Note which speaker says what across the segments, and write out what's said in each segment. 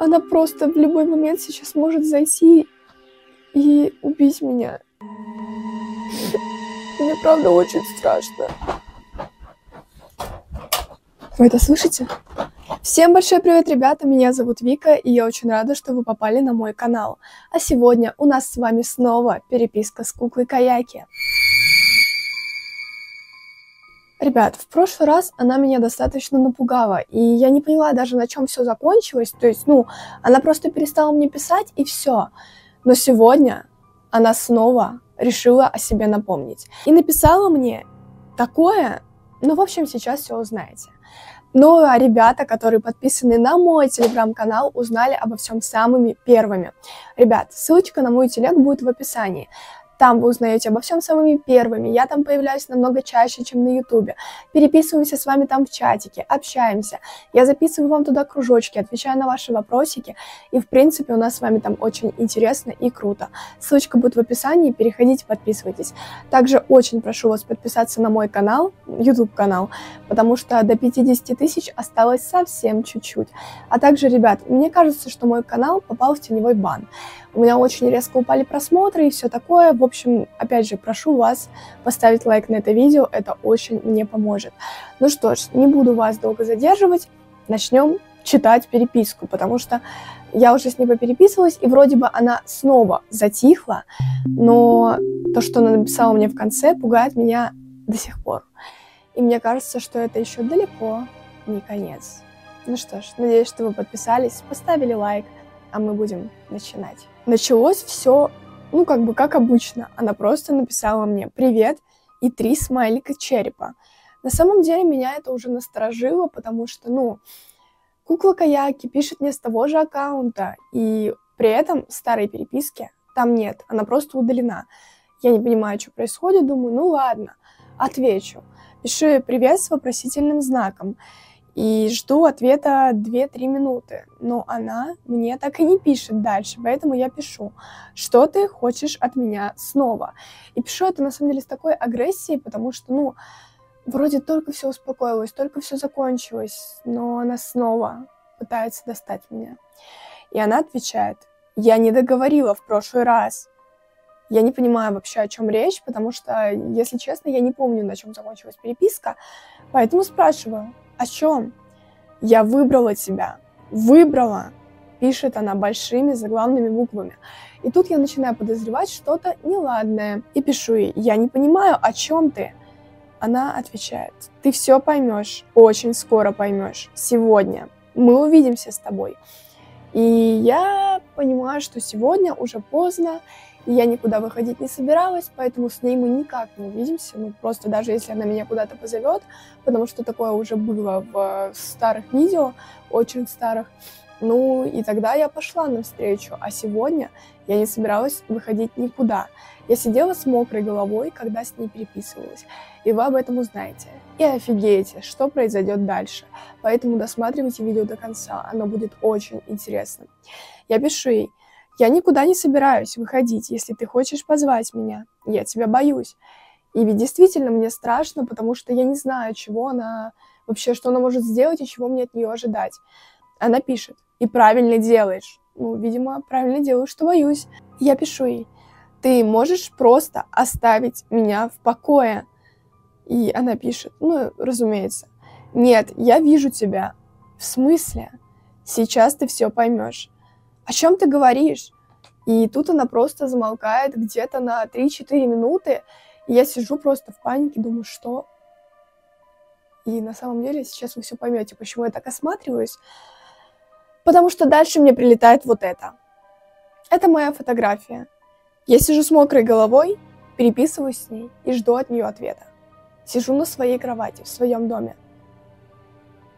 Speaker 1: Она просто в любой момент сейчас может зайти и убить меня. Мне правда очень страшно. Вы это слышите? Всем большой привет, ребята! Меня зовут Вика, и я очень рада, что вы попали на мой канал. А сегодня у нас с вами снова переписка с куклой Каяки. Ребят, в прошлый раз она меня достаточно напугала, и я не поняла даже, на чем все закончилось. То есть, ну, она просто перестала мне писать, и все. Но сегодня она снова решила о себе напомнить. И написала мне такое, ну, в общем, сейчас все узнаете. Ну, а ребята, которые подписаны на мой телеграм-канал, узнали обо всем самыми первыми. Ребят, ссылочка на мой телег будет в описании. Там вы узнаете обо всем самыми первыми. Я там появляюсь намного чаще, чем на Ютубе. Переписываемся с вами там в чатике, общаемся. Я записываю вам туда кружочки, отвечаю на ваши вопросики. И, в принципе, у нас с вами там очень интересно и круто. Ссылочка будет в описании, переходите, подписывайтесь. Также очень прошу вас подписаться на мой канал, YouTube канал, потому что до 50 тысяч осталось совсем чуть-чуть. А также, ребят, мне кажется, что мой канал попал в теневой бан у меня очень резко упали просмотры и все такое. В общем, опять же, прошу вас поставить лайк на это видео, это очень мне поможет. Ну что ж, не буду вас долго задерживать, начнем читать переписку, потому что я уже с ней попереписывалась, и вроде бы она снова затихла, но то, что она написала мне в конце, пугает меня до сих пор. И мне кажется, что это еще далеко не конец. Ну что ж, надеюсь, что вы подписались, поставили лайк, а мы будем начинать. Началось все, ну, как бы, как обычно. Она просто написала мне «Привет» и три смайлика черепа. На самом деле меня это уже насторожило, потому что, ну, кукла Каяки пишет мне с того же аккаунта, и при этом старой переписки там нет, она просто удалена. Я не понимаю, что происходит, думаю, ну ладно, отвечу. Пишу привет с вопросительным знаком и жду ответа 2-3 минуты. Но она мне так и не пишет дальше, поэтому я пишу, что ты хочешь от меня снова. И пишу это на самом деле с такой агрессией, потому что, ну, вроде только все успокоилось, только все закончилось, но она снова пытается достать меня. И она отвечает, я не договорила в прошлый раз. Я не понимаю вообще, о чем речь, потому что, если честно, я не помню, на чем закончилась переписка, поэтому спрашиваю, о чем? Я выбрала тебя. Выбрала. Пишет она большими заглавными буквами. И тут я начинаю подозревать что-то неладное. И пишу ей, я не понимаю, о чем ты. Она отвечает, ты все поймешь, очень скоро поймешь, сегодня. Мы увидимся с тобой. И я понимаю, что сегодня уже поздно, и я никуда выходить не собиралась, поэтому с ней мы никак не увидимся, ну просто даже если она меня куда-то позовет, потому что такое уже было в старых видео, очень старых, ну и тогда я пошла навстречу, а сегодня я не собиралась выходить никуда. Я сидела с мокрой головой, когда с ней переписывалась, и вы об этом узнаете. И офигеете, что произойдет дальше. Поэтому досматривайте видео до конца, оно будет очень интересным. Я пишу ей, я никуда не собираюсь выходить, если ты хочешь позвать меня. Я тебя боюсь. И ведь действительно мне страшно, потому что я не знаю, чего она вообще, что она может сделать и чего мне от нее ожидать. Она пишет, и правильно делаешь. Ну, видимо, правильно делаю, что боюсь. Я пишу ей, ты можешь просто оставить меня в покое. И она пишет, ну, разумеется, нет, я вижу тебя. В смысле? Сейчас ты все поймешь о чем ты говоришь? И тут она просто замолкает где-то на 3-4 минуты, и я сижу просто в панике, думаю, что? И на самом деле сейчас вы все поймете, почему я так осматриваюсь. Потому что дальше мне прилетает вот это. Это моя фотография. Я сижу с мокрой головой, переписываюсь с ней и жду от нее ответа. Сижу на своей кровати в своем доме.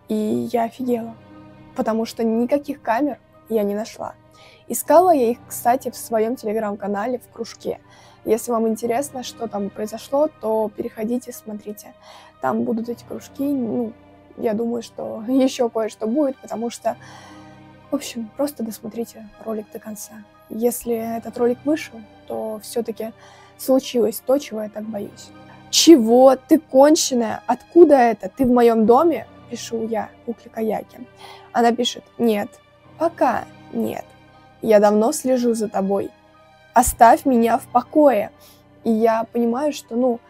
Speaker 1: И я офигела, потому что никаких камер я не нашла. Искала я их, кстати, в своем телеграм-канале в кружке. Если вам интересно, что там произошло, то переходите, смотрите. Там будут эти кружки. Ну, я думаю, что еще кое-что будет, потому что, в общем, просто досмотрите ролик до конца. Если этот ролик вышел, то все-таки случилось то, чего я так боюсь. Чего? Ты конченая? Откуда это? Ты в моем доме? Пишу я, кукле Каяки. Она пишет, нет, Пока нет. Я давно слежу за тобой. Оставь меня в покое. И я понимаю, что, ну,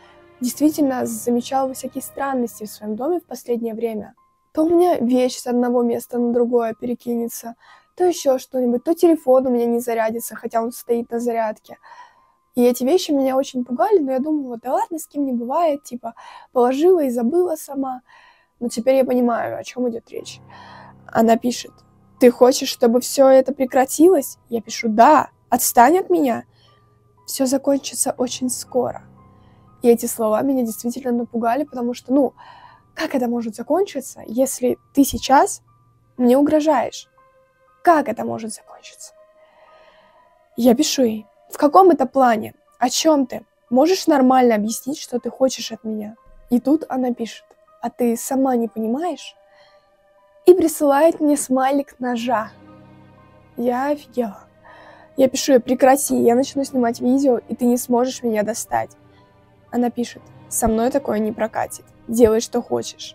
Speaker 1: действительно замечала всякие странности в своем доме в последнее время. То у меня вещь с одного места на другое перекинется, то еще что-нибудь, то телефон у меня не зарядится, хотя он стоит на зарядке. И эти вещи меня очень пугали, но я думала, да ладно, с кем не бывает, типа, положила и забыла сама. Но теперь я понимаю, о чем идет речь. Она пишет, ты хочешь, чтобы все это прекратилось? Я пишу, да, отстань от меня. Все закончится очень скоро. И эти слова меня действительно напугали, потому что, ну, как это может закончиться, если ты сейчас мне угрожаешь? Как это может закончиться? Я пишу ей, в каком это плане? О чем ты? Можешь нормально объяснить, что ты хочешь от меня? И тут она пишет, а ты сама не понимаешь? И присылает мне смайлик ножа. Я офигела. Я пишу ей, прекрати, я начну снимать видео, и ты не сможешь меня достать. Она пишет, со мной такое не прокатит. Делай, что хочешь.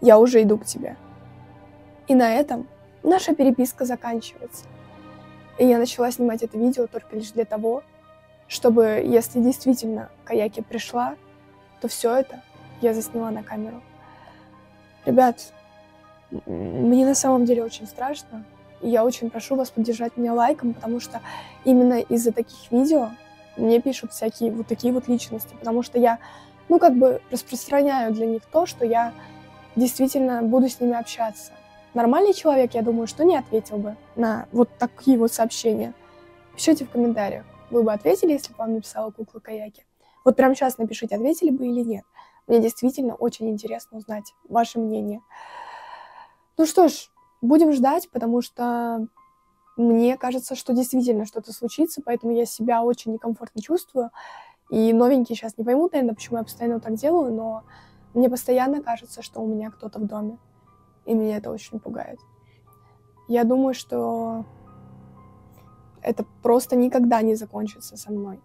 Speaker 1: Я уже иду к тебе. И на этом наша переписка заканчивается. И я начала снимать это видео только лишь для того, чтобы, если действительно Каяки пришла, то все это я засняла на камеру. Ребят, мне на самом деле очень страшно. И я очень прошу вас поддержать меня лайком, потому что именно из-за таких видео мне пишут всякие вот такие вот личности, потому что я, ну, как бы распространяю для них то, что я действительно буду с ними общаться. Нормальный человек, я думаю, что не ответил бы на вот такие вот сообщения. Пишите в комментариях. Вы бы ответили, если бы вам написала кукла Каяки? Вот прямо сейчас напишите, ответили бы или нет. Мне действительно очень интересно узнать ваше мнение. Ну что ж, будем ждать, потому что мне кажется, что действительно что-то случится, поэтому я себя очень некомфортно чувствую. И новенькие сейчас не поймут, наверное, почему я постоянно так делаю, но мне постоянно кажется, что у меня кто-то в доме. И меня это очень пугает. Я думаю, что это просто никогда не закончится со мной.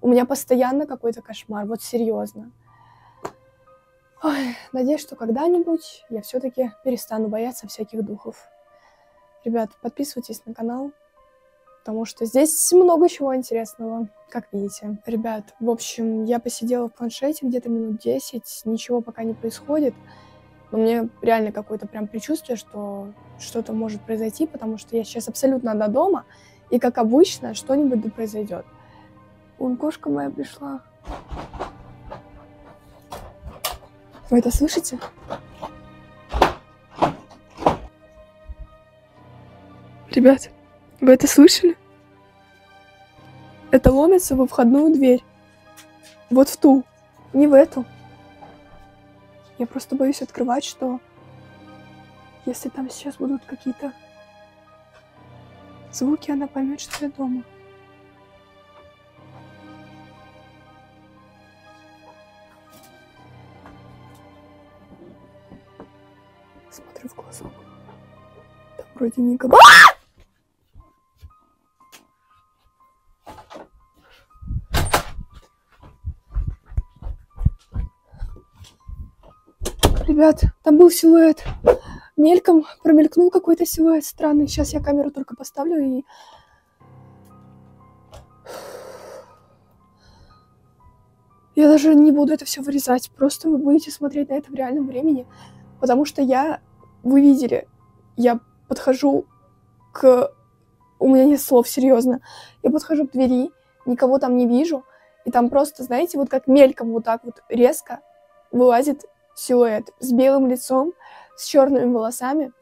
Speaker 1: У меня постоянно какой-то кошмар, вот серьезно. Ой, надеюсь, что когда-нибудь я все-таки перестану бояться всяких духов. Ребят, подписывайтесь на канал, потому что здесь много чего интересного, как видите. Ребят, в общем, я посидела в планшете где-то минут 10, ничего пока не происходит. Но мне реально какое-то прям предчувствие, что что-то может произойти, потому что я сейчас абсолютно одна дома, и, как обычно, что-нибудь да произойдет. Вон кошка моя пришла. Вы это слышите? Ребят, вы это слышали? Это ломится во входную дверь. Вот в ту, не в эту. Я просто боюсь открывать, что если там сейчас будут какие-то звуки, она поймет, что я дома. Вроде никого. Ребят, там был силуэт. Мельком промелькнул какой-то силуэт странный. Сейчас я камеру только поставлю и... Я даже не буду это все вырезать. Просто вы будете смотреть на это в реальном времени. Потому что я, вы видели, я подхожу к... У меня нет слов, серьезно. Я подхожу к двери, никого там не вижу, и там просто, знаете, вот как мельком вот так вот резко вылазит силуэт с белым лицом, с черными волосами,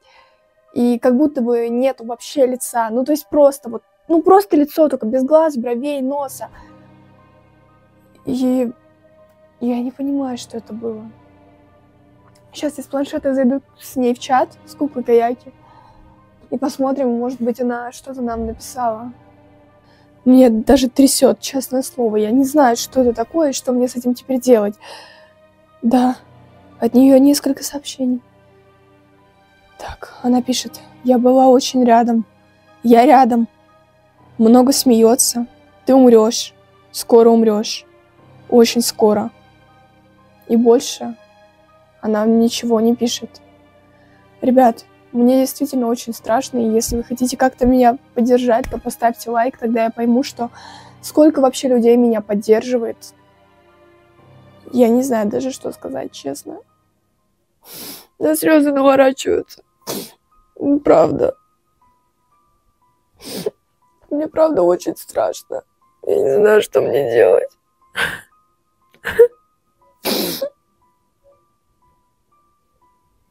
Speaker 1: и как будто бы нету вообще лица. Ну, то есть просто вот, ну, просто лицо, только без глаз, бровей, носа. И я не понимаю, что это было. Сейчас из планшета зайду с ней в чат, с куклой Каяки, и посмотрим, может быть, она что-то нам написала. Мне даже трясет, честное слово. Я не знаю, что это такое и что мне с этим теперь делать. Да, от нее несколько сообщений. Так, она пишет. Я была очень рядом. Я рядом. Много смеется. Ты умрешь. Скоро умрешь. Очень скоро. И больше она ничего не пишет. Ребят, Мне действительно очень страшно, и если вы хотите как-то меня поддержать, то поставьте лайк, тогда я пойму, что сколько вообще людей меня поддерживает. Я не знаю даже, что сказать, честно. Да слезы наворачиваются. Правда. Мне правда очень страшно. Я не знаю, что мне делать.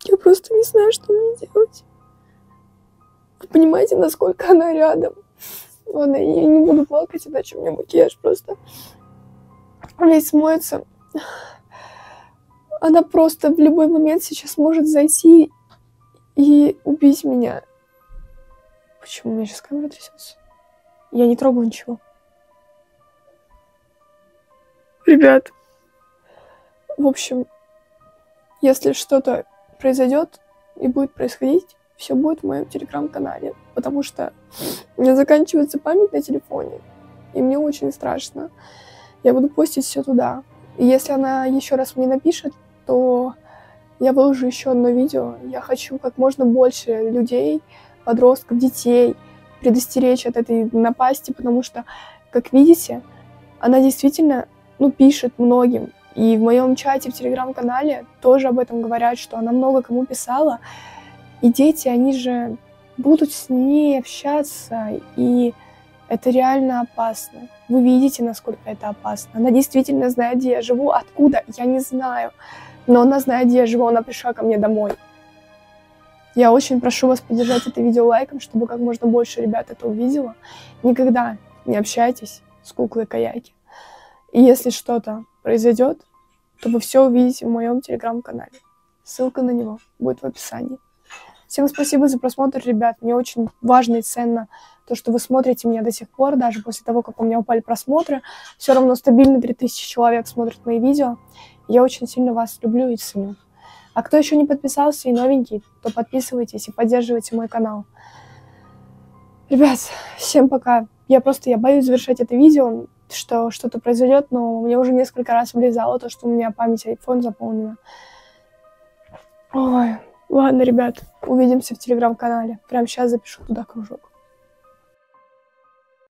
Speaker 1: Я просто не знаю, что мне делать. Вы понимаете, насколько она рядом? Ладно, я не буду плакать, иначе у меня макияж просто весь смоется. Она просто в любой момент сейчас может зайти и убить меня. Почему у меня сейчас камера трясется? Я не трогаю ничего. Ребят, в общем, если что-то произойдет и будет происходить, все будет в моем телеграм-канале, потому что у меня заканчивается память на телефоне, и мне очень страшно. Я буду постить все туда. И если она еще раз мне напишет, то я выложу еще одно видео. Я хочу как можно больше людей, подростков, детей предостеречь от этой напасти, потому что, как видите, она действительно, ну, пишет многим. И в моем чате в телеграм-канале тоже об этом говорят, что она много кому писала. И дети, они же будут с ней общаться, и это реально опасно. Вы видите, насколько это опасно. Она действительно знает, где я живу. Откуда? Я не знаю. Но она знает, где я живу. Она пришла ко мне домой. Я очень прошу вас поддержать это видео лайком, чтобы как можно больше ребят это увидело. Никогда не общайтесь с куклой Каяки. И если что-то произойдет, то вы все увидите в моем телеграм-канале. Ссылка на него будет в описании. Всем спасибо за просмотр, ребят. Мне очень важно и ценно то, что вы смотрите меня до сих пор, даже после того, как у меня упали просмотры. Все равно стабильно 3000 человек смотрят мои видео. Я очень сильно вас люблю и ценю. А кто еще не подписался и новенький, то подписывайтесь и поддерживайте мой канал. Ребят, всем пока. Я просто, я боюсь завершать это видео, что что-то произойдет, но мне уже несколько раз влезало то, что у меня память iPhone заполнена. Ой, ладно, ребят, увидимся в телеграм-канале. Прямо сейчас запишу туда кружок.